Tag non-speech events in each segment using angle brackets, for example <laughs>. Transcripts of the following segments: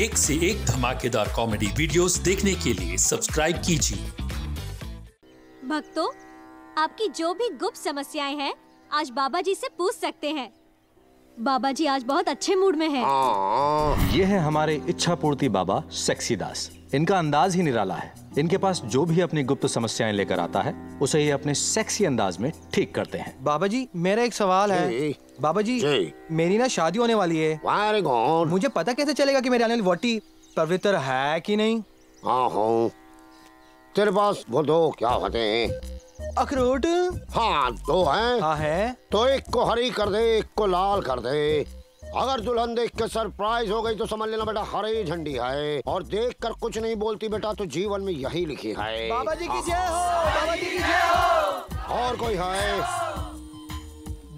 एक से एक धमाकेदार कॉमेडी वीडियोस देखने के लिए सब्सक्राइब कीजिए। भक्तों आपकी जो भी गुप्त समस्याएँ हैं आज बाबा जी से पूछ सकते हैं। बाबा जी आज बहुत अच्छे मूड में हैं। ये है हमारे इच्छा पूर्ति बाबा सेक्सी दास। इनका अंदाज ही निराला है। इनके पास जो भी अपनी गुप्त समस्याएँ लेकर आता है उसे ये अपने सेक्सी अंदाज में ठीक करते हैं। बाबा जी मेरा एक सवाल है। बाबा जी। जी। मेरी ना शादी होने वाली है। मुझे पता कैसे चलेगा कि मेरे आने वाली वोटी पवित्र है कि नहीं? हाँ। तेरे पास वो दो क्या होते हैं? अखरोट? हाँ दो हैं। हाँ है। तो एक को हरी कर दे एक को लाल कर दे। अगर दुल्हन देख के सरप्राइज़ हो गई तो समझ लेना बेटा हरी झंडी है। और देख कर कुछ नहीं बोलती बेटा तो जीवन में यही लिखी है। बाबा जी की जय हो बाबा जी की जय हो। और कोई है?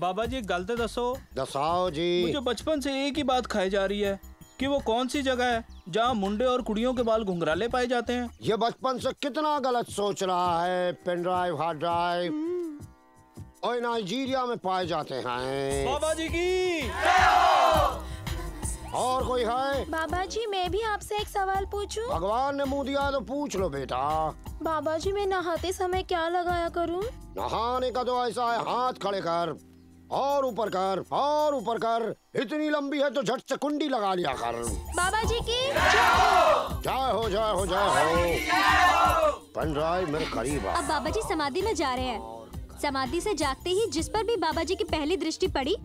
बाबा जी गल तो दसो। दसाओ जी। मुझे बचपन से एक ही बात खाई जा रही है कि वो कौन सी जगह है जहाँ मुंडे और कुड़ियों के बाल घुंघराले पाए जाते हैं। ये बचपन से कितना गलत सोच रहा है। Pen drive hard drive. और नाइजीरिया में पाए जाते हैं। बाबा जी की। और कोई है? बाबा जी मैं भी आपसे एक सवाल पूछूँ? भगवान ने मुँह दिया तो पूछ लो बेटा। बाबा जी मैं नहाते समय क्या लगाया करूँ? नहाने का तो ऐसा है हाथ खड़े कर और ऊपर कर और ऊपर कर। इतनी लंबी है तो झट से कुंडी लगा लिया कर। बाबा जी की? जय हो जय हो जय हो। पेन ड्राइव मेरे करीब। अब बाबा जी समाधि में जा रहे हैं। समाधि से जागते ही जिस पर भी बाबा जी की पहली दृष्टि पड़ी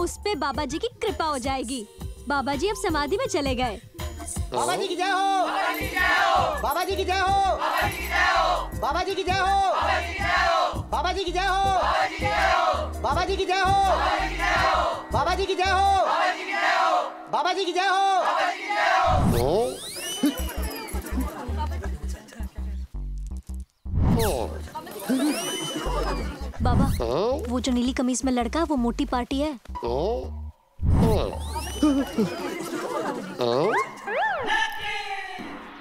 उस पे बाबा जी की कृपा हो जाएगी बाबा जी अब समाधि में चले गए बाबा जी की जय हो बाबा जी की जय हो बाबा जी की जय हो बाबा जी की जय हो बाबा जी की जय हो बाबा जी की जय हो बाबा जी की जय हो बाबा वो जो नीली कमीज में लड़का वो मोटी पार्टी है।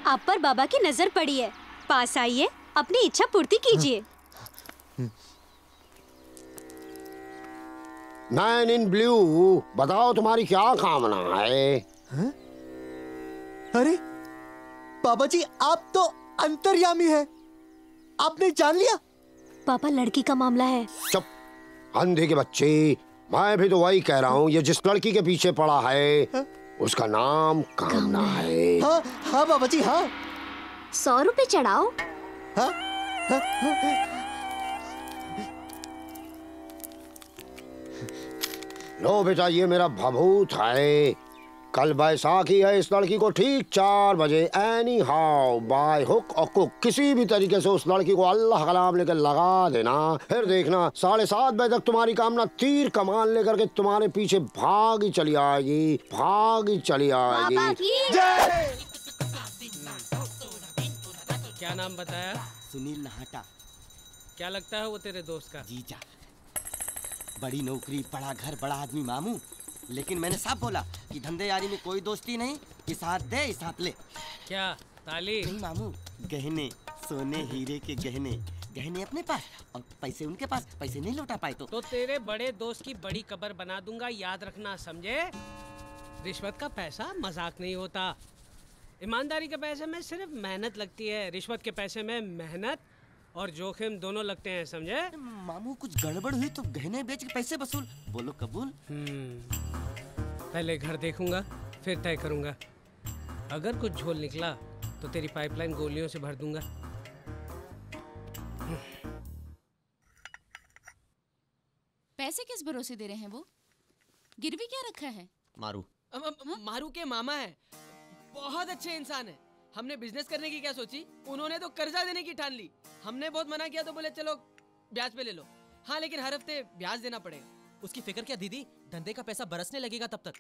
आप पर बाबा की नज़र पड़ी है। पास आइए अपनी इच्छा पूर्ति कीजिए। मैन इन ब्लू बताओ तुम्हारी क्या कामना है? अरे बाबा जी आप तो अंतर्यामी है। आपने जान लिया? पापा लड़की का मामला है। चुप। अंधे के बच्चे। मैं भी तो वही कह रहा हूँ ये जिस लड़की के पीछे पड़ा है उसका नाम कामना है। हाँ। हाँ बाबा जी हाँ। सौ रुपए चढ़ाओ। हाँ। लो बेटा ये मेरा भभूत है। कल बैसाखी है इस लड़की को ठीक चार बजे। एनी हाउ बाय हुक और कुक किसी भी तरीके से उस लड़की को अल्लाह कलाम लेकर लगा देना। फिर देखना साढ़े सात बजे तक तुम्हारी कामना तीर कमान लेकर के तुम्हारे पीछे भागी चली आएगी भागी चली आएगी। क्या नाम बताया? सुनील नहाटा। क्या लगता है वो तेरे दोस्त का? जीजा बड़ी नौकरी बड़ा घर बड़ा आदमी मामू। लेकिन मैंने साफ़ बोला कि धंधे यारी में कोई दोस्ती नहीं इस हाथ दे इस हाथ ले। क्या? ताली? नहीं मामू गहने सोने हीरे के गहने। गहने अपने पास और पैसे उनके पास पैसे नहीं लौटा पाए तो। तो तेरे बड़े दोस्त की बड़ी कबर बना दूँगा याद रखना समझे? रिश्वत का पैसा मज़ाक नहीं होता। ईमानदारी के पैसे में सिर्फ़ मेहनत लगती है रिश्वत के पैसे में मेहनत और जोखिम दोनों लगते हैं समझे? मामू कुछ गड़बड़ हुई तो गहने बेच के पैसे वसूल। बोलो कबूल? हम्म, पहले घर देखूँगा फिर तय करूँगा। अगर कुछ झोल निकला तो तेरी पाइपलाइन गोलियों से भर दूँगा। पैसे किस भरोसे दे रहे हैं वो? गिरवी क्या रखा है? मारू। अब- अब मारू के मामा है। बहुत अच्छे इंसान है। हमने बिज़नेस करने की क्या सोची? उन्होंने तो कर्जा देने की ठान ली। हमने बहुत मना किया तो बोले चलो ब्याज पे ले लो। हाँ लेकिन हर हफ़्ते ब्याज देना पड़ेगा। उसकी फ़िक्र क्या दीदी? धंधे का पैसा बरसने लगेगा तब तक।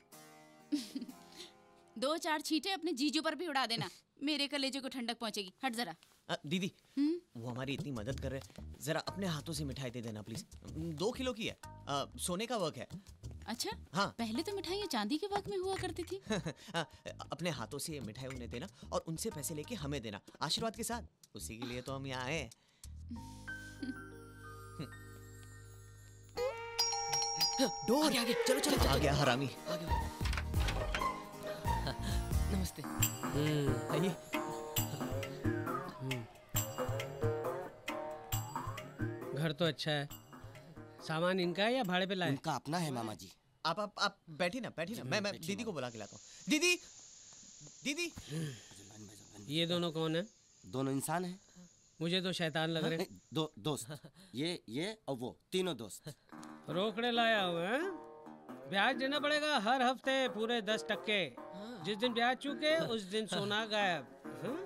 <laughs> दो चार छींटे अपने जीजू पर भी उड़ा देना। <laughs> मेरे कलेजे को ठंडक पहुंचेगी। हट जरा। दीदी हम्म? वो हमारी इतनी मदद कर रहे जरा अपने हाथों से मिठाई दे देना प्लीज़ दो किलो की है। अ, सोने का वर्क है। अच्छा हाँ। पहले तो मिठाइयाँ चांदी के वक्त में हुआ करती थी। <laughs> अपने हाथों से ये मिठाई उन्हें देना और उनसे पैसे लेके हमें देना आशीर्वाद के साथ। उसी के लिए तो हम यहाँ आए डोर आगे आगे चलो चलो आ गया हरामी। आइए। घर तो अच्छा है। सामान इनका है या भाड़े पे लाए? उनका अपना है मामा जी आप आप आप बैठिए ना बैठिए ना। मैं मैं दीदी को बुला के लाता हूँ। दीदी दीदी। ये दोनों कौन है? दोनों इंसान है। मुझे तो शैतान लग रहे <laughs> दो दोस्त। ये ये और वो तीनों दोस्त। रोकड़े लाया हुआ है। ब्याज देना पड़ेगा हर हफ़्ते पूरे दस टक्के। जिस दिन ब्याज चुके <laughs> उस दिन सोना गायब। हाँ?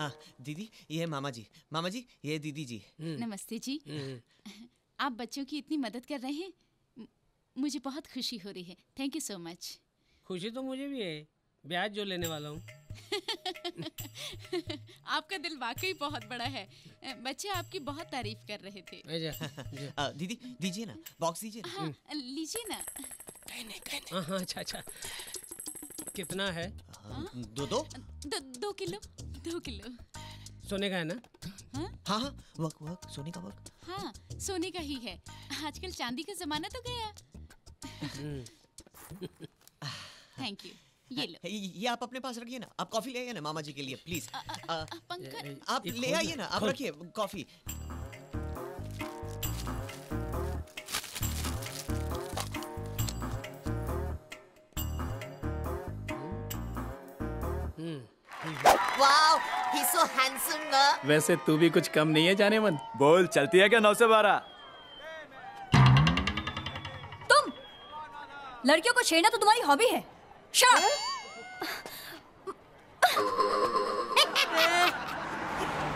आ, दीदी ये मामा जी मामा जी ये दीदी जी। नमस्ते जी। <laughs> आप बच्चों की इतनी मदद कर रहे हैं? मुझे बहुत खुशी हो रही है। थैंक यू सो मच खुशी तो मुझे भी है। ब्याज जो लेने वाला हूँ। <laughs> आपका दिल वाकई बहुत बड़ा है। बच्चे आपकी बहुत तारीफ़ कर रहे थे। <laughs> दीदी दीजिए ना। बॉक्स दीजिए ना। हाँ लीजिए ना। हाँ हाँ अच्छा अच्छा। कितना है? दो दो। दो, दो किलो दो किलो। सोने का है ना? हाँ? हाँ हाँ वक वक सोने का वक। हाँ सोने का ही है। आजकल चांदी का जमाना तो गया। थैंक यू ये लो। ये आप अपने पास रखिए ना। आप कॉफ़ी ले आइए ना मामा जी के लिए प्लीज़ पंकज। आप ले आइए ना, ना आप रखिए कॉफ़ी। He's so handsome ना। वैसे तू भी कुछ कम नहीं है जाने मन बोल चलती है क्या नौ से बारह? तुम लड़कियों को छेड़ना तो तुम्हारी हॉबी है!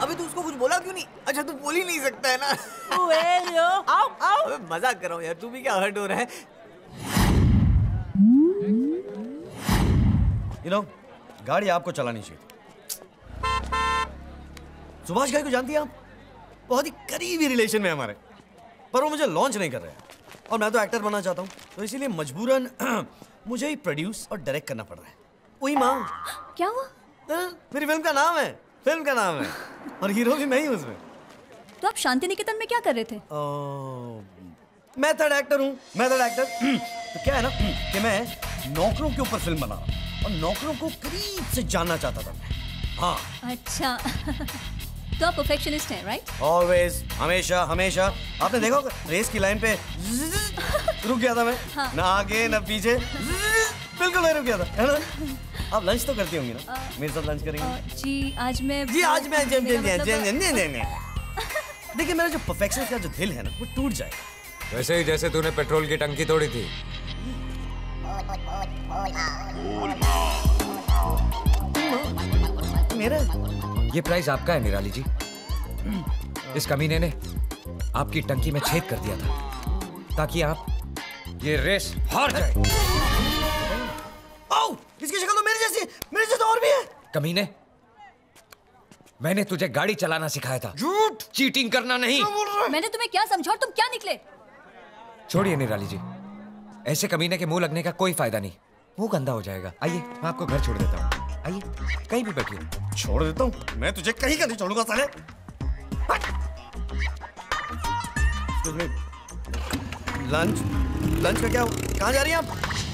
अबे तू उसको कुछ बोला क्यों नहीं? अच्छा तू बोल ही नहीं सकता है ना। आओ आओ। अबे मज़ाक कर रहा हूँ यार तू भी क्या हर्ट हो रहा है? यू नो गाड़ी आपको चलानी चाहिए। सुभाष भाई को जानती हैं आप? बहुत ही करीबी रिलेशन में हमारे। पर वो मुझे लॉन्च नहीं कर रहे हैं। और मैं तो एक्टर बनना चाहता हूँ। तो इसीलिए मजबूरन <clears throat> मुझे ही प्रोड्यूस और डायरेक्ट करना पड़ रहा है। वही माँ। क्या हुआ? मेरी फ़िल्म का नाम है। फ़िल्म का नाम है। और हीरो भी मैं ही उसमें। तो आप शांति निकेतन में क्या कर रहे थे? मेथड एक्टर हूँ। मेथड एक्टर <clears throat> तो क्या है ना कि मैं नौकरों के ऊपर फ़िल्म बना रहा हूँ। और नौकरों को करीब से जानना चाहता था मैं। हाँ। अच्छा। <laughs> तो आप परफेक्शनिस्ट हैं राइट ऑलवेज हमेशा हमेशा। आपने देखा रेस की लाइन पे <laughs> रुक गया था मैं। हाँ। ना आगे ना पीछे। बिल्कुल नहीं रुक गया था है ना? आप लंच तो करती होंगी ना? मेरे साथ लंच करेंगे। जी आज मैं जी आज मैं देखिए मेरा जो परफेक्शन का जो दिल है ना वो टूट जाए वैसे ही जैसे तूने पेट्रोल की टंकी तोड़ी थी। मेरा ये प्राइस आपका है निराली जी। इस कमीने ने आपकी टंकी में छेद कर दिया था ताकि आप ये रेस हार जाए। आओ इसकी शक्ल तो मेरी जैसी है मेरे जैसा और भी है। कमीने मैंने तुझे गाड़ी चलाना सिखाया था। झूठ। चीटिंग करना नहीं। मैंने तुम्हें क्या समझा और तुम क्या निकले? छोड़िए निराली जी ऐसे कमीने के मुँह लगने का कोई फ़ायदा नहीं। मुँह गंदा हो जाएगा। आइए मैं आपको घर छोड़ देता हूँ। आइए, कहीं भी बैठिए। छोड़ देता हूँ। मैं तुझे कहीं का नहीं छोड़ूँगा, साले। लंच लंच का क्या कहाँ जा रही हैं आप?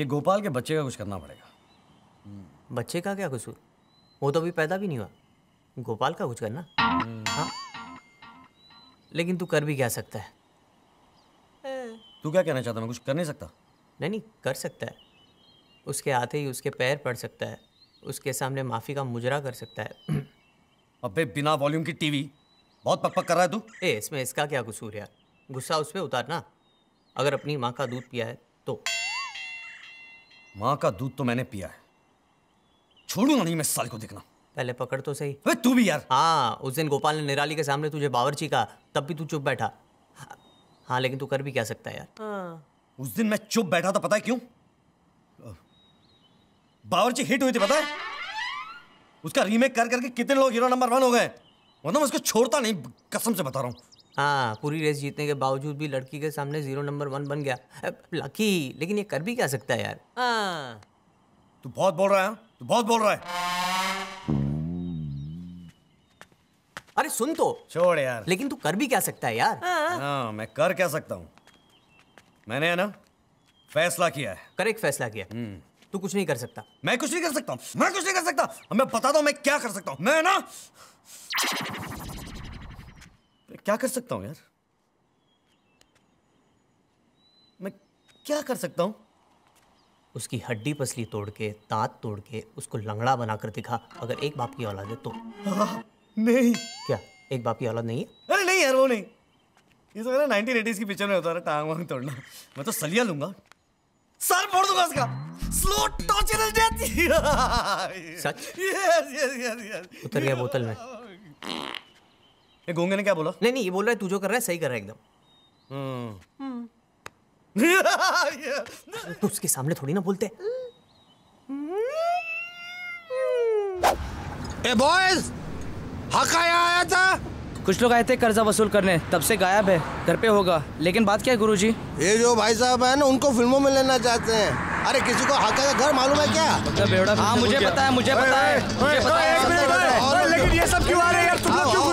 ये गोपाल के बच्चे का कुछ करना पड़ेगा। बच्चे का क्या कसूर? वो तो अभी पैदा भी नहीं हुआ। गोपाल का कुछ करना? हाँ। लेकिन तू कर भी क्या सकता है? तू क्या कहना चाहता मैं कुछ कर नहीं सकता? नहीं नहीं कर सकता है। उसके आते ही उसके पैर पड़ सकता है। उसके सामने माफ़ी का मुजरा कर सकता है। <clears throat> अबे बिना वॉल्यूम की टीवी। बहुत पक पक कर रहा है तू। ए इसमें इसका क्या कसूर यार? गुस्सा उस पर उतारना। अगर अपनी माँ का दूध पिया है तो। माँ का दूध तो मैंने पिया है। छोड़ूँगा नहीं मैं साल को देखना। पहले पकड़ तो सही। अबे तू भी यार। हाँ उस दिन गोपाल ने निराली के सामने तुझे बावर्ची कहा तब भी तू चुप बैठा। हाँ लेकिन तू कर भी क्या सकता है यार। उस दिन मैं चुप बैठा था पता है क्यों? बावर्ची हिट हुई थी पता है? उसका रीमेक कर करके कितने लोग हीरो नंबर वन हो गए मतलब मैं उसको छोड़ता नहीं कसम से बता रहा हूँ। हाँ पूरी रेस जीतने के बावजूद भी लड़की के सामने ज़ीरो नंबर वन बन गया। लकी लेकिन ये कर भी क्या सकता है यार? हाँ। तू बहुत बोल रहा है हाँ? तू बहुत बोल रहा है। अरे सुन तो। छोड़ यार। लेकिन तू कर भी क्या सकता है यार? हाँ। मैं कर क्या सकता हूँ? मैंने है ना फैसला किया है। करेक्ट फैसला किया। तू कुछ नहीं कर सकता। मैं कुछ नहीं कर सकता मैं कुछ नहीं कर सकता। मैं बताता हूँ मैं क्या कर सकता हूँ। मैं ना? मैं क्या कर सकता हूँ यार? मैं क्या कर सकता हूँ? उसकी हड्डी पसली तोड़ के दांत तोड़ के उसको लंगड़ा बनाकर दिखा। अगर एक बाप की औलाद है तो। नहीं। क्या? एक बाप की औलाद नहीं है? अरे नहीं यार वो नहीं। ये तो मेरा 1980s की पिक्चर में होता है टांग वांग तोड़ना। मैं तो सलिया लूँगा। सर फोड़ दूँगा उसका। स्लो टॉर्चरल डेथ सच? यस यस यस यस उतर गया बोतल में। <laughs> ये गूँगे ने क्या बोला? नहीं नहीं ये बोल रहा है तू जो कर रहा है सही कर रहा है एकदम। हम्म। तो <laughs> उसके सामने थोड़ी ना बोलते। ए बॉयज़ हका यहाँ आया था? कुछ लोग आए थे कर्जा वसूल करने तब से गायब है घर पे होगा। लेकिन बात क्या है गुरुजी? ये जो भाई साहब है ना उनको फ़िल्मों में लेना चाहते हैं। अरे किसी को हका का घर मालूम है क्या? हाँ मुझे पता है मुझे पता है मुझे पता है। लेकिन ये सब क्यों आ रहे हैं यार? तुम लोग क्यों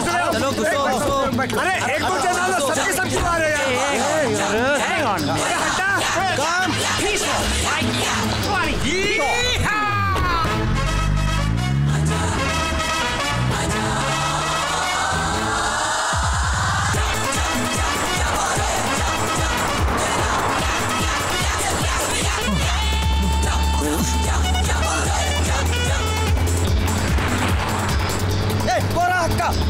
अरे एक दो जना लो सबके सब क्यों आ रहे हैं हैंग ऑन अरे हटा काम बोरा हक्का। बोरा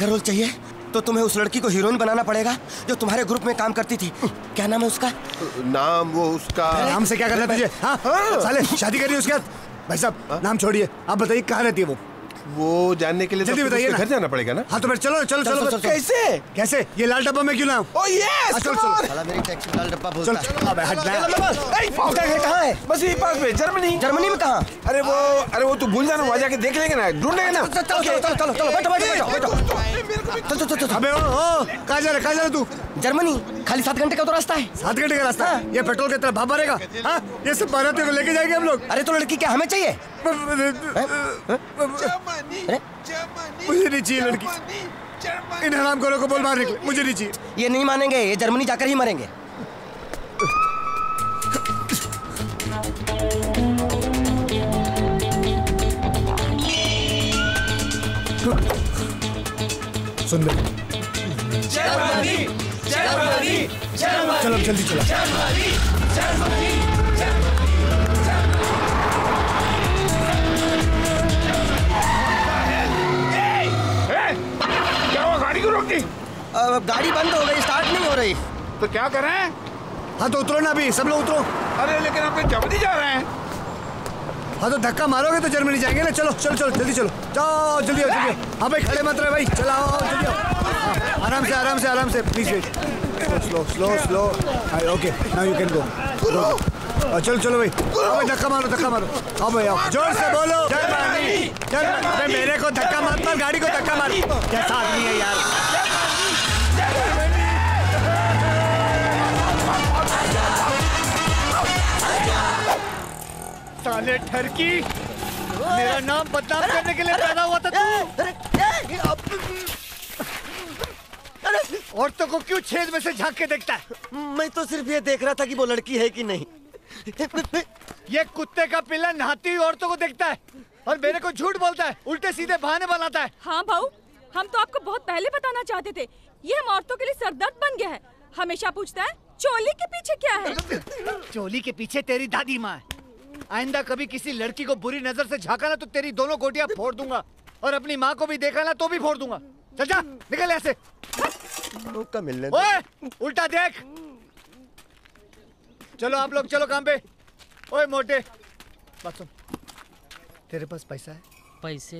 अगर रोल चाहिए तो तुम्हें उस लड़की को हीरोइन बनाना पड़ेगा जो तुम्हारे ग्रुप में काम करती थी। क्या नाम है उसका? नाम वो उसका नाम से क्या करना है तुझे? हाँ साले शादी करी उसके भाई साहब नाम छोड़िए। आप बताइए कहाँ रहती है वो? वो जानने के लिए तो जल्दी बताइए घर जाना पड़ेगा ना। हाँ तो फिर चलो चलो चल, कैसे? कैसे? ये लाल डब्बा में क्यों ना ओ यस चलो। चलो मेरी टैक्सी लाल डब्बा बोलता चल अबे हट चलो, चलो, चलो। ए, पास है कहाँ है? बस यही पास में जर्मनी। जर्मनी में कहाँ? अरे वो अरे वो तू भूल जाना वहाँ जाके देख लेंगे ना ढूंढ लेंगे ना। चलो चलो चलो चलो चलो बैठो बैठो बैठो बैठो। चल चल चल चल अबे ओ ओ जा रहा कहाँ जा रहा तू? जर्मनी खाली सात घंटे का तो रास्ता है। सात घंटे का रास्ता? ये पेट्रोल की तरह भाप मारेगा हाँ ये सब बारातियों को लेके जाएँगे हम लोग। अरे तो लड़की क्या हमें चाहिए? मुझे नहीं चाहिए लड़की। इन हराम को बोल मार निकले मुझे नहीं चाहिए। ये नहीं मानेंगे ये जर्मनी जाकर ही मरेंगे। सुन ले। चलो जल्दी चलो। क्या गाड़ी बंद हो गई स्टार्ट नहीं हो रही। तो क्या करें हाँ? तो उतरो ना अभी सब लोग उतरो। अरे लेकिन आप जर्मनी जा रहे हैं। हाँ तो धक्का मारोगे तो जर्मनी जाएँगे ना? चलो चलो चलो जल्दी चलो। जाओ जल्दी आओ जल्दी हाँ भाई खड़े मत रहे भाई। चलाओ जल्दी आओ। हाँ, आराम से आराम से आराम से please wait slow slow slow okay now you can go चलो चलो भाई। हाँ भाई धक्का मारो धक्का मारो। आओ भाई आओ। ज़ोर से बोलो। Germany Germany. मेरे को धक्का मत मार गाड़ी को धक्का मार। कैसा आदमी है यार? साले ठरकी मेरा नाम बदनाम करने के लिए पैदा हुआ था तू। औरतों को क्यों छेद में से झाँक के देखता है? मैं तो सिर्फ़ ये देख रहा था कि वो लड़की है कि नहीं। ये कुत्ते का पिल्ला नहाती हुई औरतों को देखता है और मेरे को झूठ बोलता है उल्टे सीधे बहाने बनाता है। हाँ भाऊ हम तो आपको बहुत पहले बताना चाहते थे। ये हम औरतों के लिए सरदर्द बन गया है। हमेशा पूछता है चोली के पीछे क्या है? चोली के पीछे तेरी दादी माँ है। आइंदा कभी किसी लड़की को बुरी नज़र से झाका ना तो तेरी दोनों गोटियाँ फोड़ दूँगा। और अपनी माँ को भी देखा ना तो भी फोड़ दूँगा। चल जा निकल ऐसे मिलने ओए उल्टा देख। चलो आप लोग चलो काम पे। ओए मोटे। बात सुन। तेरे पास पैसा है? पैसे?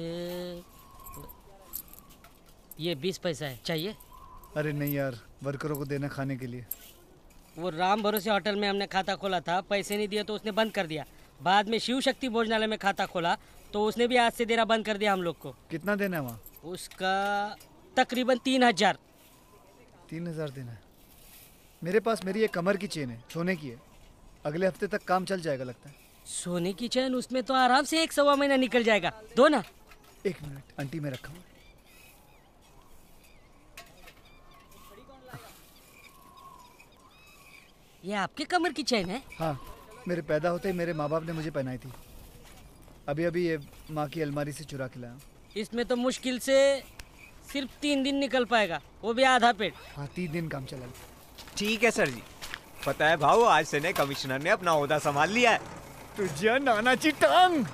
ये बीस पैसा है चाहिए? अरे नहीं यार वर्करों को देना खाने के लिए। वो राम भरोसे होटल में हमने खाता खोला था पैसे नहीं दिए तो उसने बंद कर दिया। बाद में शिव शक्ति भोजनालय में खाता खोला तो उसने भी आज से देना बंद कर दिया हम लोग को। कितना देना है वहाँ? उसका तकरीबन तीन हज़ार। तीन हज़ार देना है। मेरे पास मेरी एक कमर की चेन है सोने की है। अगले हफ़्ते तक काम चल जाएगा लगता है। सोने की चैन उसमें तो आराम से एक सवा महीना निकल जाएगा। दो ना। एक मिनट आंटी में रखा हूँ। ये आपके कमर की चैन है? हाँ। मेरे पैदा होते ही मेरे माँ बाप ने मुझे पहनाई थी। अभी अभी ये माँ की अलमारी से चुरा के लाया इसमें तो मुश्किल से सिर्फ़ तीन दिन निकल पाएगा वो भी आधा पेट। हाँ तीन दिन काम चला। ठीक है सर जी। पता है भाऊ आज से नए कमिश्नर ने अपना ओहदा संभाल लिया है। तुझे नाना ची टांग।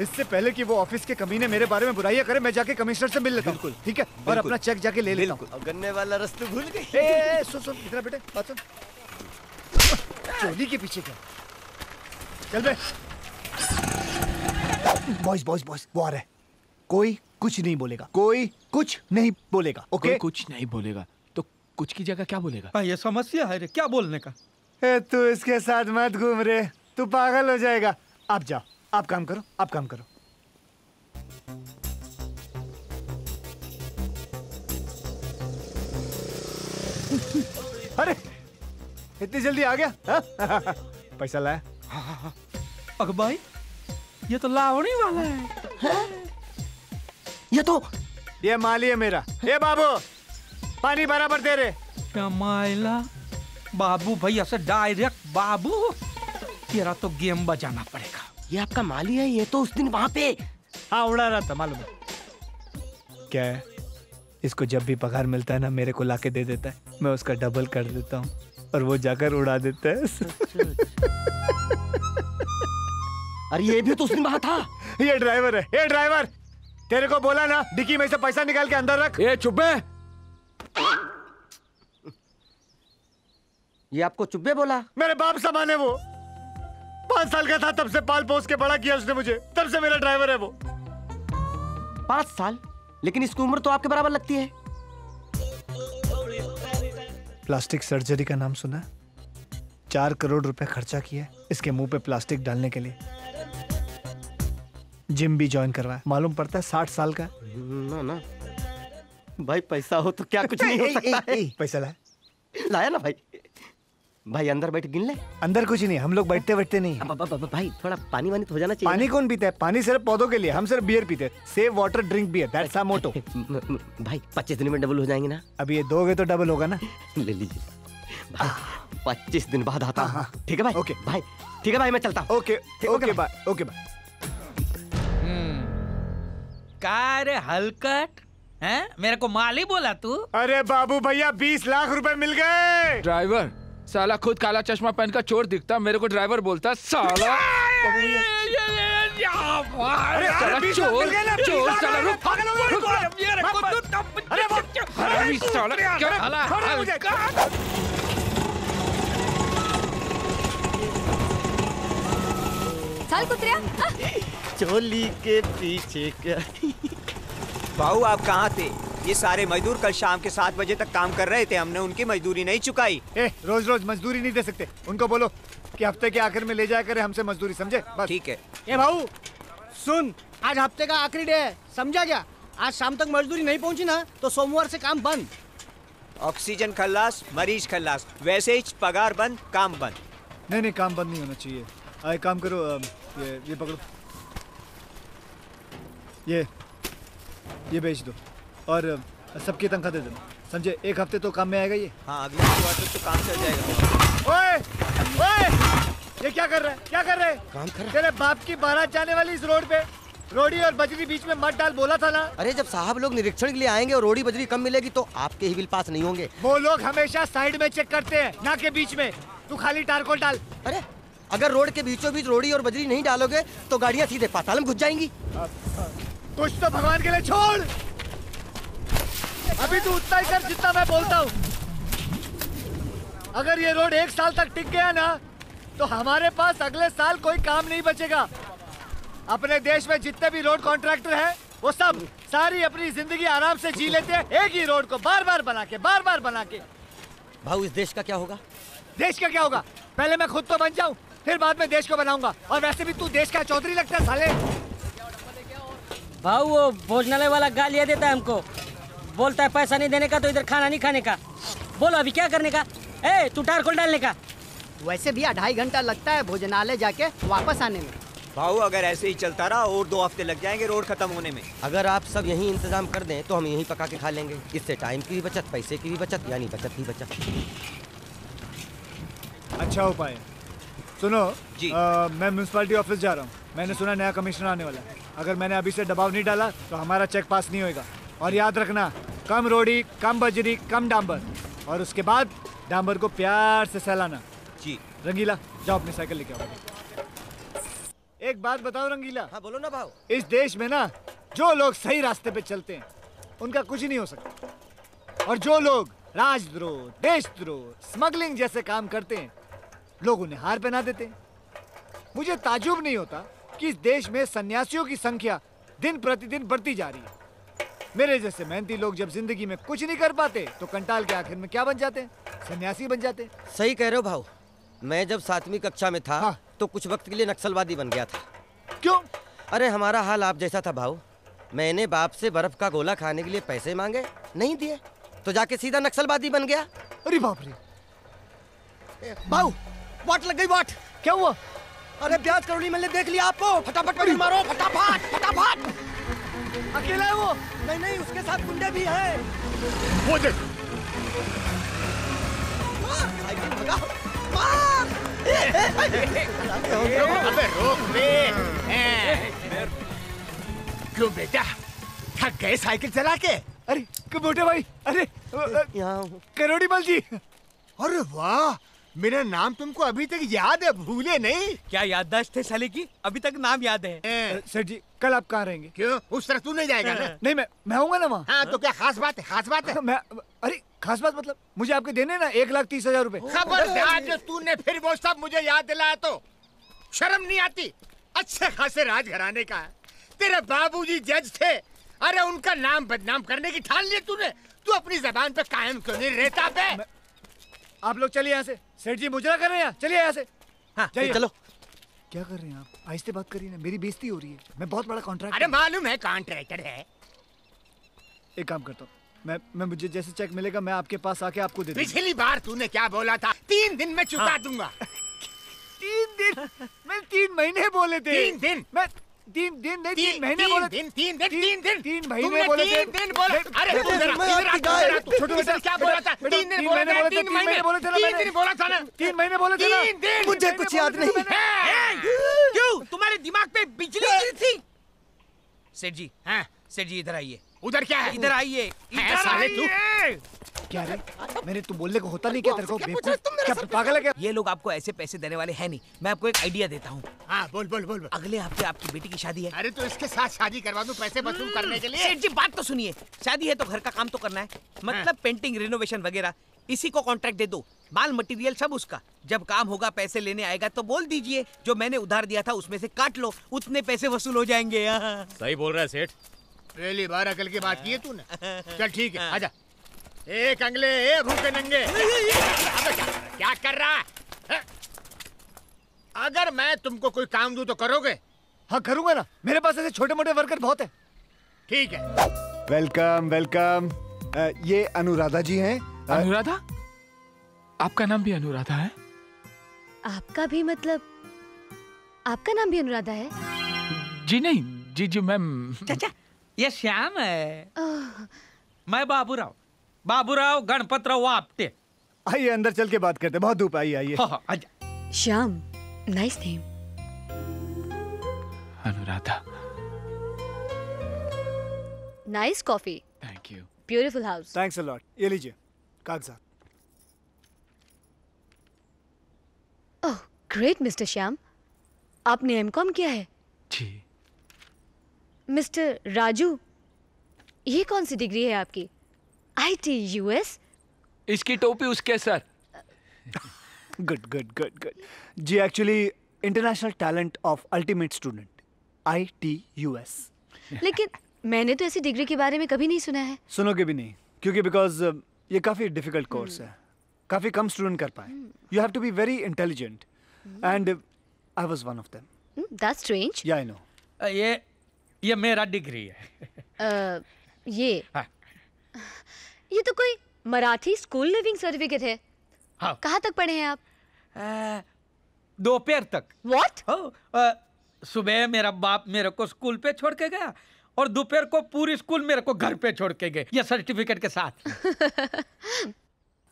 इससे पहले कि वो ऑफ़िस के कमीने मेरे बारे में बुराइयाँ करे मैं जाके कमिश्नर से मिल लेता हूँ। ठीक है? और अपना चेक जाके ले लेता हूँ। गन्ने वाला रस्ते भूल ए, गई। ए, ए, सुन सुन इधर बेटे बात सुन। चोली के पीछे क्या? चल बे। बॉयज़ बॉयज़ बॉयज़ वो आ रहा है। कोई कुछ नहीं बोलेगा। कोई कुछ नहीं बोलेगा ओके कोई कुछ नहीं बोलेगा। तो कुछ की जगह क्या बोलेगा? हाँ, ये समस्या है रे क्या बोलने का? ए, तू इसके साथ मत घूम रे। तू पागल हो जाएगा। आप जाओ आप काम करो आप काम करो। अरे इतनी जल्दी आ गया? हाँ? <laughs> पैसा लाया? <laughs> अग भाई ये तो लावणी वाला है। ये तो ये माली है मेरा। ये बाबू पानी बराबर दे रे। क्या मायला? बाबू भैया से डायरेक्ट बाबू। तेरा तो गेम बजाना पड़ेगा। ये आपका माली है ये तो उस दिन वहाँ पे हाँ उड़ा रहा था मालूम है। क्या है? इसको जब भी पगार मिलता है ना मेरे को लाके दे देता है। मैं उसका डबल कर देता हूँ। और वो जाकर उड़ा देता है। अरे ये भी तो उस दिन वहाँ था। ये ड्राइवर है ये ड्राइवर। तेरे को बोला ना डिक्की में से पैसा निकाल के अंदर रख। ये चुप्पे ये आपको चुब्बे बोला? मेरे बाप समान है वो। पाँच साल का था तब से पाल पोस के बड़ा किया उसने मुझे। तब से मेरा ड्राइवर है वो। पाँच साल? लेकिन इसकी उम्र तो आपके बराबर लगती है। प्लास्टिक सर्जरी का नाम सुना चार करोड़ रुपए खर्चा किया इसके मुँह पे प्लास्टिक डालने के लिए। जिम भी ज्वाइन करवाया। मालूम पड़ता है साठ साल का। ना ना। भाई पैसा हो तो क्या कुछ <laughs> नहीं हो सकता है? पैसा लाया। लाया ना भाई। भाई अंदर बैठ गिन ले। अंदर कुछ नहीं हम लोग बैठते बैठते नहीं। अब, अब, अब, भाई थोड़ा पानी वानी तो हो जाना चाहिए पानी कौन पीता है? पानी सिर्फ़ पौधों के लिए हम सिर्फ़ बियर पीते हैं। Save water drink beer that's our motto भाई पच्चीस दिन में डबल हो जाएँगे ना। अब ये दोगे तो डबल होगा ना। <laughs> ले लीजिए। पच्चीस दिन बाद आता हूँ। ठीक है भाई? ओके भाई ठीक है भाई मैं चलता हूँ। Okay okay bye okay bye का रे हलकट हैं? मेरे को माली बोला तू। अरे बाबू भैया बीस लाख रुपए मिल गए। ड्राइवर साला खुद काला चश्मा पहनकर चोर दिखता मेरे को ड्राइवर बोलता साला अरे चोर चोर साला रुक हो रुक, तो- अरे साला क्या। हल्का। चल कुतरिया चोली के पीछे क्या भाऊ आप कहाँ थे ये सारे मजदूर कल शाम के सात बजे तक काम कर रहे थे। हमने उनकी मजदूरी नहीं चुकाई। ए रोज रोज मजदूरी नहीं दे सकते। उनको बोलो कि हफ़्ते के आखिर में ले जाया करे हमसे मजदूरी समझे? ठीक है। ए भाऊ सुन आज हफ़्ते का आखिरी डे है समझा क्या? आज शाम तक मजदूरी नहीं पहुँची ना तो सोमवार से काम बंद। ऑक्सीजन खल्लास मरीज़ खल्लास वैसे ही पगार बंद काम बंद। नहीं नहीं काम बंद नहीं होना चाहिए। आ, एक काम करो ये ये पकड़ो। ये ये बेच दो। और सबकी तनख्वाह दे देना समझे? एक हफ़्ते तो काम में आएगा ये। हाँ अगले तो काम चल जाएगा। ओए! ओए! ये क्या कर रहा है? क्या कर रहे काम कर तेरे बाप की बारात जाने वाली इस रोड पे। रोड़ी और बजरी बीच में मत डाल बोला था ना। अरे जब साहब लोग निरीक्षण के लिए आएँगे और रोड़ी बजरी कम मिलेगी तो आपके ही बिल पास नहीं होंगे। वो लोग हमेशा साइड में चेक करते हैं ना के बीच में। तू खाली टारकोल डाल। अरे अगर रोड के बीचों बीच रोड़ी और बजरी नहीं डालोगे तो गाड़ियाँ सीधे पाताल में घुस जाएँगी। कुछ तो भगवान के लिए छोड़! अभी तू उतना ही कर जितना मैं बोलता हूँ। अगर ये रोड एक साल तक टिक गया ना तो हमारे पास अगले साल कोई काम नहीं बचेगा। अपने देश में जितने भी रोड कॉन्ट्रैक्टर हैं वो सब सारी अपनी ज़िंदगी आराम से जी लेते हैं एक ही रोड को बार बार बना के बार बार बना के भाऊ इस देश का क्या होगा? देश का क्या होगा? पहले मैं खुद तो बन जाऊँ फिर बाद में देश को बनाऊँगा। और वैसे भी तू देश का चौधरी लगता है साले। भाऊ वो भोजनालय वाला गालियाँ देता है हमको। बोलता है पैसा नहीं देने का तो इधर खाना नहीं खाने का। बोलो अभी क्या करने का? ए तू टारकोल डालने का। वैसे भी अढ़ाई घंटा लगता है भोजनालय जाके वापस आने में। भाऊ अगर ऐसे ही चलता रहा और दो हफ़्ते लग जाएँगे रोड खत्म होने में। अगर आप सब यही इंतज़ाम कर दें तो हम यहीं पका के खा लेंगे। इससे टाइम की भी बचत पैसे की भी बचत यानी बचत ही बचत। अच्छा उपाय सुनो जी। आ, मैं म्यूनसिपालिटी ऑफ़िस जा रहा हूँ। मैंने सुना नया कमिश्नर आने वाला है। अगर मैंने अभी से दबाव नहीं डाला तो हमारा चेक पास नहीं होएगा। और याद रखना कम रोड़ी कम बजरी कम डांबर। और उसके बाद डांबर को प्यार से सहलाना। जी। रंगीला जाओ अपनी साइकिल लेके आओ। एक बात बताओ रंगीला। हाँ बोलो ना भाव। इस देश में ना जो लोग सही रास्ते पे चलते हैं उनका कुछ नहीं हो सकता। और जो लोग राजद्रोह देशद्रोह स्मगलिंग जैसे काम करते हैं लोग उन्हें हार पहना देते हैं। मुझे ताजुब नहीं होता कि इस देश में सन्यासियों की संख्या दिन प्रतिदिन बढ़ती जा रही है। मेरे जैसे मेहनती लोग जब ज़िंदगी में कुछ नहीं कर पाते तो कंटाल के आखिर में क्या बन जाते? हैं सन्यासी बन जाते। हैं सही कह रहे हो भाऊ। मैं जब सातवीं कक्षा में था तो कुछ वक्त के लिए नक्सलवादी बन गया था। क्यों? अरे हमारा हाल आप जैसा था भाऊ। मैंने बाप से बर्फ़ का गोला खाने के लिए पैसे मांगे नहीं दिए। तो जाके सीधा नक्सलवादी बन गया। अरे बाप रे। भाऊ वाट लग गई वाट। क्या हुआ? अरे प्याज करोड़ी मैंने देख लिया आपको। फटाफट मारो फटाफट फटाफट। अकेला है वो? नहीं नहीं उसके साथ गुंडे भी हैं। वो देख। साइकिल भगाओ अबे रोक बे क्यों बेटा? थक गए साइकिल चला के? अरे मोटे भाई? अरे करोड़ी बल जी। अरे वाह मेरा नाम तुमको अभी तक याद है भूले नहीं। क्या याददाश्त है साले की? अभी तक नाम याद है। सर जी कल आप कहाँ रहेंगे? क्यों? उस तरह तू नहीं जाएगा ना? <laughs> नहीं मैं मैं आऊँगा ना वहाँ? हाँ तो क्या खास बात है खास बात है? <laughs> मैं अरे खास बात मतलब मुझे आपके देने ना एक लाख तीस हज़ार रूपए। खबरदार जो तूने फिर वो सब मुझे याद दिलाया तो शर्म नहीं आती? अच्छे खासे राज राजघराने का है। तेरे बाबूजी जज थे। अरे उनका नाम बदनाम करने की ठान ली तूने। तू अपनी जबान पे कायम क्यों नहीं रहता बे? आप लोग चलिए यहाँ से। सेठ जी मुजरा कर रहे हैं चलिए यहाँ से। हाँ चलो। क्या कर रहे हैं आप? आहिस्ते बात करिए ना मेरी बेइज्जती हो रही है। मैं बहुत बड़ा कॉन्ट्रैक्ट अरे मालूम है कॉन्ट्रैक्टर है। एक काम करता हूँ। मैं मैं मुझे जैसे चेक मिलेगा मैं आपके पास आके आपको दे पिछली बार तूने क्या बोला था? तीन दिन में चुका हाँ। दूँगा। <laughs> तीन दिन? मैं तीन महीने बोले थे। तीन दिन? मैं तीन दिन नहीं तीन महीने बोले दिन, तीन दिन, तीन दिन। तीन महीने बोले तीन दिन बोला। अरे तू जरा, इधर आ, तू तू- छोटू तू बेटा, क्या बोला था? तीन दिन बोला महीने था, बोले तीन महीने महीने बोले थे ना तीन दिन बोला था ना। तीन महीने बोले थे ना। तीन दिन। मुझे कुछ याद नहीं। क्यों? तुम्हारे दिमाग पे बिजली गिरी थी? सेठ जी हाँ। सेठ जी इधर आइए। उधर क्या है? इधर आइए। है साले तू? क्या रे? मैंने तू बोलने को होता नहीं क्या तेरे को? बेवकूफ़? क्या पागल है क्या? ये लोग आपको ऐसे पैसे देने वाले हैं नहीं। मैं आपको एक आइडिया देता हूँ। हाँ बोल बोल बोल। बोल। अगले हफ़्ते आपकी बेटी की शादी है। अरे तो इसके साथ शादी करवा दूँ पैसे वसूल करने के लिए? सेठ जी बात तो सुनिए। शादी है तो घर का काम तो करना है। मतलब पेंटिंग रिनोवेशन वगैरह। इसी को कॉन्ट्रैक्ट दे दो। माल मटेरियल सब उसका। जब काम होगा पैसे लेने आएगा तो बोल दीजिए। जो मैंने उधार दिया था उसमें से काट लो। उतने पैसे वसूल हो जाएँगे। हाँ। सही बोल रहा है सेठ। पहली बार अकल की बात की है तूने। चल ठीक है आजा। एक अंगले ए भूखे नंगे। क्या, क्या कर रहा है? अगर मैं तुमको कोई काम दूँ तो करोगे? हाँ करूँगा ना। मेरे पास ऐसे छोटे मोटे वर्कर बहुत है। ठीक है। Welcome welcome. ये अनुराधा जी हैं। अनुराधा? आपका नाम भी अनुराधा है? आपका भी मतलब आपका नाम भी अनुराधा है? जी नहीं जी जी मैम। चाचा ये श्याम है। मैं बाबूराव। बाबूराव गणपतराव आपटे। आइए अंदर चल के बात करते बहुत धूप आई आइए। Shyam nice name Anuradha. Nice coffee thank you beautiful house thanks a lot ये लीजिए कागजात। Oh great mister Shyam. आपने एमकॉम किया है? जी। मिस्टर राजू ये कौन सी डिग्री है आपकी? आईटी यूएस इसकी टोपी उसके सर। Good good good good ji actually international talent of ultimate student I T U S लेकिन मैंने तो ऐसी डिग्री के बारे में कभी नहीं सुना है। सुनोगे भी नहीं क्योंकि बिकॉज़ ये काफ़ी डिफ़िकल्ट कोर्स है। काफ़ी कम स्टूडेंट कर पाए। You have to be very intelligent and I was one of them that's strange या आई नो ये ये मेरा डिग्री है। आ, ये। हाँ। ये तो कोई मराठी स्कूल लिविंग सर्टिफिकेट है। हाँ। कहाँ तक पढ़े हैं आप? दोपहर तक। व्हाट सुबह मेरा बाप मेरे को स्कूल पे छोड़ के गया और दोपहर को पूरी स्कूल मेरे को घर पे छोड़ के गए ये सर्टिफिकेट के साथ। <laughs>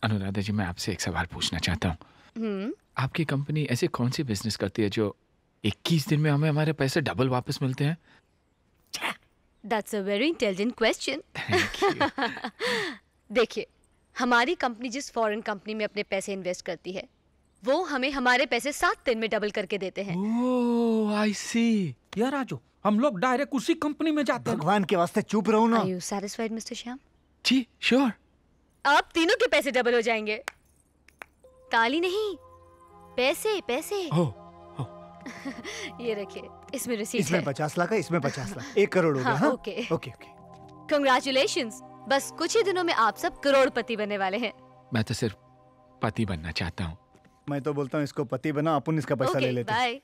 अनुराधा जी मैं आपसे एक सवाल पूछना चाहता हूँ। हम्म। आपकी कंपनी ऐसे कौन सी बिज़नेस करती है जो 21 दिन में हमें हमारे पैसे डबल वापस मिलते हैं? That's a very intelligent question देखिए हमारी कंपनी जिस फॉरेन कंपनी में अपने पैसे इन्वेस्ट करती है वो हमें हमारे पैसे सात दिन में डबल करके देते हैं। ओह आई सी यार राजू हम लोग डायरेक्ट उसी कंपनी में जाते हैं। भगवान के वास्ते चुप रहो ना। Are you satisfied mister Shyam ji sure आप तीनों के पैसे डबल हो जाएँगे। ताली नहीं पैसे पैसे। <laughs> ये रखिए इसमें रिसीट इसमें पचास लाख है इसमें पचास लाख <laughs> एक करोड़ हो गया हाँ, हाँ? ओके। Okay okay. कंग्रेचुलेशंस बस कुछ ही दिनों में आप सब करोड़पति बनने वाले हैं। मैं तो सिर्फ़ पति बनना चाहता हूँ। मैं तो बोलता हूँ इसको पति बना अपन इसका पैसा ले लेते। हैं। बाय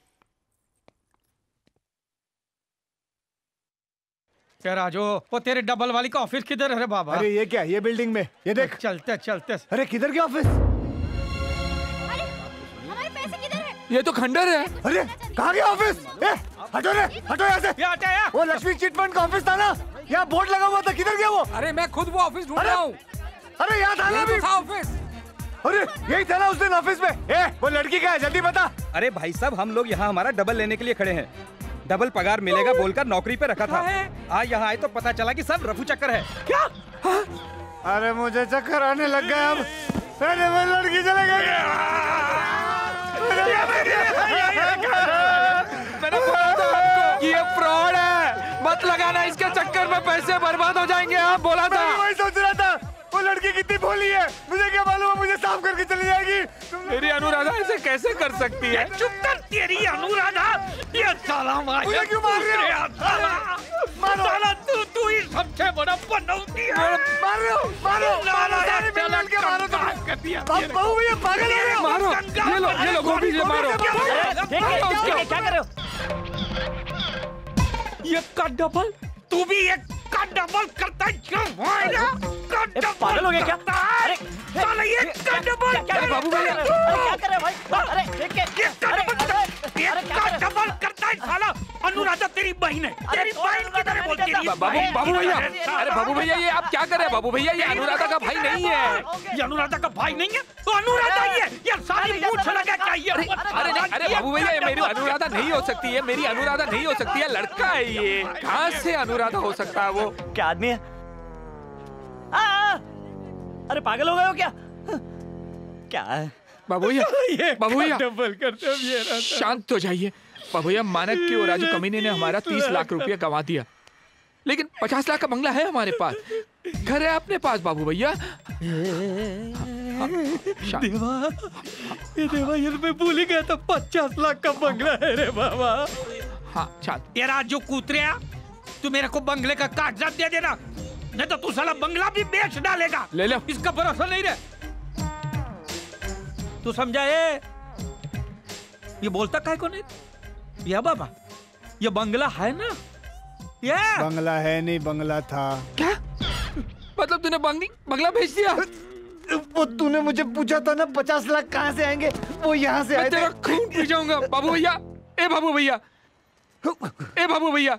क्या राजू वो तेरे डबल वाली का ऑफ़िस किधर है बाबा? अरे ये क्या ये बिल्डिंग में? ये देख। चलते चलते। अरे किधर के ऑफ़िस अरे हमारे पैसे किधर ये तो खंडर है। अरे कहाँ गया ऑफ़िस हटो रे हटो यहाँ से। वो लक्ष्मी चिटफंड का ऑफ़िस था ना यहाँ बोर्ड लगा हुआ था किधर गया वो? अरे मैं खुद वो ऑफ़िस ढूंढ रहा हूँ। अरे यहाँ था ना तो था ऑफ़िस अरे यही था ना उस दिन ऑफ़िस में। ए वो लड़की का है जल्दी बता। अरे भाई साहब हम लोग यहाँ हमारा डबल लेने के लिए खड़े हैं। डबल पगार मिलेगा बोलकर नौकरी पे रखा था। आज यहाँ आए तो पता चला कि सब रफू चक्कर है। क्या? अरे मुझे चक्कर आने लग गया अब। अरे वो लड़की चले गई मैंने बोला था आपको ये फ्रॉड है। मत लगाना इसके चक्कर में पैसे बर्बाद हो जाएँगे आप बोला था। वही सोच रहा था वो लड़की कितनी भोली है मुझे क्या मालूम है मुझे साफ़ करके चली जाएगी। मेरी अनुराधा ऐसे कैसे कर सकती है? चुप कर तेरी अनुराधा। ये साला मार मुझे क्यों मार रहे हो? मारो। साला तू तू ही सबसे बड़ा बनौती है। मार रहे हो मारो मारो सारे मिल के मारो तुम। अब बहू भैया पागल हो हो? मारो। ये लो गोभी से मारो। क्या कर रहे हो ये का डबल तू भी एक का डबल करता है क्यों ना? का डबल पागल हो गया क्या? अरे साला ये का डबल क्या कर बाबू भाई क्या कर रहे हो भाई? अरे देख के ये का डबल अनुराधा तेरी बहन है। तेरी बहन की तरह बोलती है? बाबू बाबू भैया अरे बाबू भैया ये आप क्या कर रहे हैं? बाबू भैया ये अनुराधा का भाई नहीं है। ये अनुराधा का भाई नहीं है? तो अनुराधा ही है। ये सारी मूछ लगा क्या ये अरे अरे बाबू भैया ये मेरी अनुराधा नहीं हो सकती है मेरी अनुराधा नहीं हो सकती है लड़का है ये। कहाँ से अनुराधा हो सकता है वो? क्या आदमी है? अरे पागल हो गए हो क्या? क्या है? बाबू भैया <laughs> बाबू भैया। डबल करते हैं ये शांत हो जाइए। भैया मानक की और राजू कमीने ने हमारा तीस लाख रुपया गंवा दिया। लेकिन पचास लाख का बंगला है हमारे पास। घर है अपने पास बाबू भैया। देवा ये देवा ये मैं भूल ही गया था पचास लाख का बंगला है रे बाबा। हाँ ये राजू कूतरिया तू मेरे को बंगले का कागजात दे देना नहीं तो तू साला बंगला भी बेच डालेगा। ले लो। इसका भरोसा नहीं रहे। तू समझा ये? ये बोलता काय को नहीं? या बाबा ये बंगला है ना? ये। बंगला है नहीं बंगला था। क्या? मतलब तूने बंगला भेज दिया? वो तूने मुझे पूछा था ना पचास लाख कहाँ से आएँगे? वो यहाँ से मैं आए तेरा खून पी जाऊँगा बाबू भैया। ए बाबू भैया ए बाबू भैया।